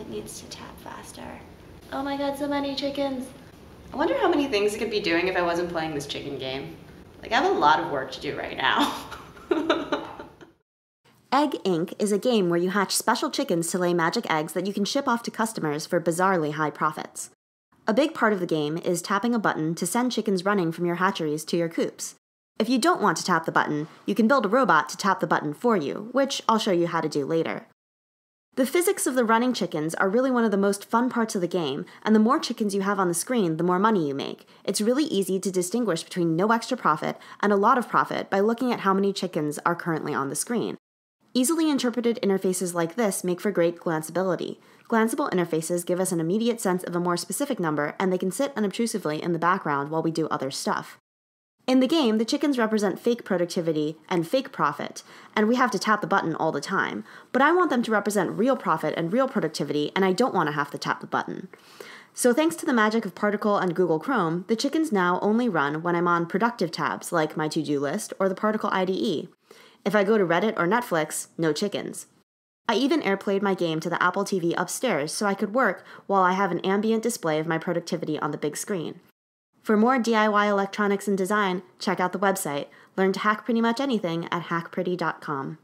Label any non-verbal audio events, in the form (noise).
it needs to tap faster. Oh my god, so many chickens. I wonder how many things it could be doing if I wasn't playing this chicken game. Like, I have a lot of work to do right now. (laughs) Egg Inc. is a game where you hatch special chickens to lay magic eggs that you can ship off to customers for bizarrely high profits. A big part of the game is tapping a button to send chickens running from your hatcheries to your coops. If you don't want to tap the button, you can build a robot to tap the button for you, which I'll show you how to do later. The physics of the running chickens are really one of the most fun parts of the game, and the more chickens you have on the screen, the more money you make. It's really easy to distinguish between no extra profit and a lot of profit by looking at how many chickens are currently on the screen. Easily interpreted interfaces like this make for great glanceability. Glanceable interfaces give us an immediate sense of a more specific number, and they can sit unobtrusively in the background while we do other stuff. In the game, the chickens represent fake productivity and fake profit, and we have to tap the button all the time. But I want them to represent real profit and real productivity, and I don't want to have to tap the button. So, thanks to the magic of Particle and Google Chrome, the chickens now only run when I'm on productive tabs like my to do list or the Particle IDE. If I go to Reddit or Netflix, no chickens. I even airplayed my game to the Apple TV upstairs so I could work while I have an ambient display of my productivity on the big screen. For more DIY electronics and design, check out the website. Learn to hack pretty much anything at hackpretty.com.